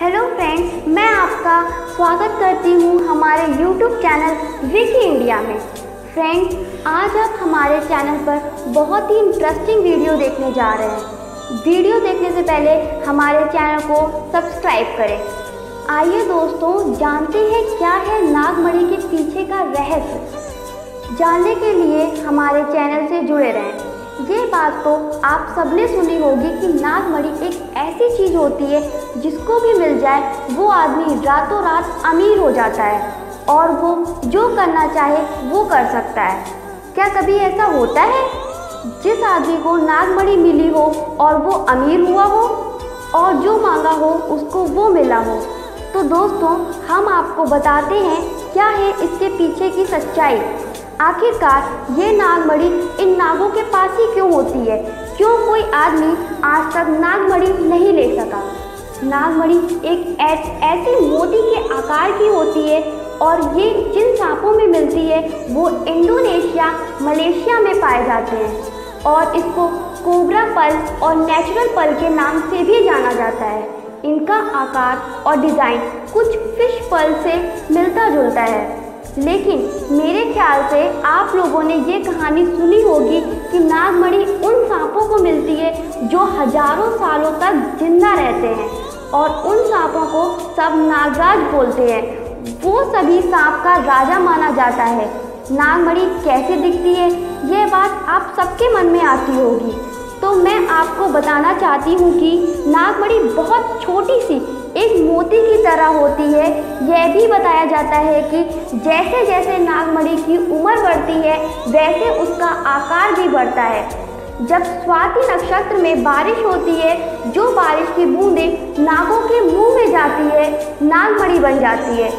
Hello friends मैं आपका स्वागत करती हूँ हमारे यूट्यूब चैनल विकी इंडिया में। फ्रेंड्स आज आप हमारे चैनल पर बहुत ही इंटरेस्टिंग वीडियो देखने जा रहे हैं। वीडियो देखने से पहले हमारे चैनल को सब्सक्राइब करें। आइए दोस्तों, जानते हैं क्या है नागमणि के पीछे का रहस्य? जानने के लिए हमारे चैनल से जुड़े रहें। ये बात तो आप सबने सुनी होगी कि नागमणि एक ऐसी चीज़ होती है जिसको भी मिल जाए, वो आदमी रातों रात अमीर हो जाता है और वो जो करना चाहे, वो कर सकता है। क्या कभी ऐसा होता है? जिस आदमी को नागमणि मिली हो और वो अमीर हुआ हो और जो मांगा हो, उसको वो मिला हो। तो दोस्तों, हम आपको बताते हैं, क्या है इसके पीछे की सच्चाई। आखिरकार ये नागमढ़ी इन नागों के पास ही क्यों होती है? क्यों कोई आदमी आज तक नागमढ़ी नहीं ले सका? नागमढ़ी एक ऐसी मोती के आकार की होती है और ये जिन सांपों में मिलती है, वो इंडोनेशिया, मलेशिया में पाए जाते हैं। और इसको कोबरा पल और नेचुरल पल के नाम से भी जाना जाता है। इनका आकार और डिज़ाइन कुछ फ़िश पल से मिलता जुलता है। लेकिन मेरे ख्याल से आप लोगों ने ये कहानी सुनी होगी कि नागमणि उन सांपों को मिलती है जो हज़ारों सालों तक ज़िंदा रहते हैं और उन सांपों को सब नागराज बोलते हैं। वो सभी सांप का राजा माना जाता है। नागमणि कैसे दिखती है, ये बात आप सबके मन में आती होगी। तो मैं आपको बताना चाहती हूँ कि नागमणि बहुत छोटी सी तरह होती है। यह भी बताया जाता है कि जैसे जैसे नागमणि की उम्र बढ़ती है, वैसे उसका आकार भी बढ़ता है। जब स्वाति नक्षत्र में बारिश होती है, जो बारिश की बूंदें नागों के मुँह में जाती है, नागमणि बन जाती है।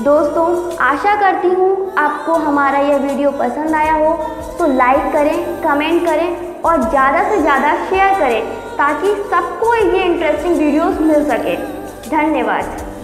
दोस्तों, आशा करती हूँ आपको हमारा यह वीडियो पसंद आया हो तो लाइक करें कमेंट करें और ज़्यादा से ज़्यादा शेयर करें, ताकि सबको ये इंटरेस्टिंग वीडियोस मिल सके। धन्यवाद।